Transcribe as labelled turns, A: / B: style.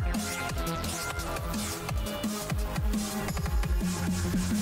A: Música